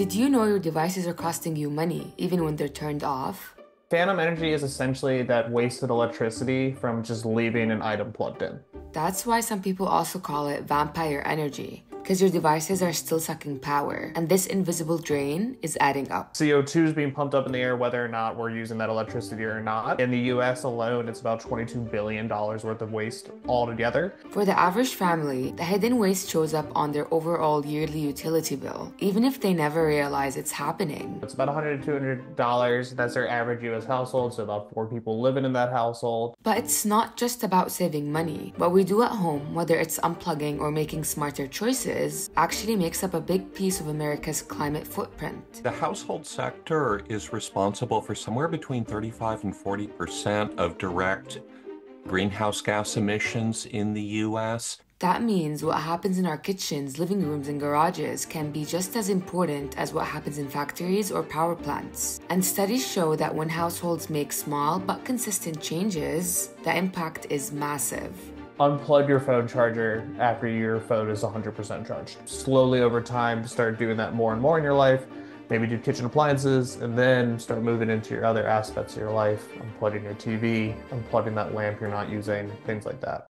Did you know your devices are costing you money even when they're turned off? Phantom energy is essentially that wasted electricity from just leaving an item plugged in. That's why some people also call it vampire energy because your devices are still sucking power, and this invisible drain is adding up. CO2 is being pumped up in the air whether or not we're using that electricity or not. In the US alone, it's about $22 billion worth of waste altogether. For the average family, the hidden waste shows up on their overall yearly utility bill, even if they never realize it's happening. It's about 100 to $200. That's their average US household, so about four people living in that household. But it's not just about saving money. What we do at home, whether it's unplugging or making smarter choices, actually makes up a big piece of America's climate footprint. The household sector is responsible for somewhere between 35 and 40 percent of direct greenhouse gas emissions in the US. That means what happens in our kitchens, living rooms, and garages can be just as important as what happens in factories or power plants. And studies show that when households make small but consistent changes, the impact is massive unplug your phone charger after your phone is 100% charged. Slowly over time, start doing that more and more in your life. Maybe do kitchen appliances and then start moving into your other aspects of your life, unplugging your TV, unplugging that lamp you're not using, things like that.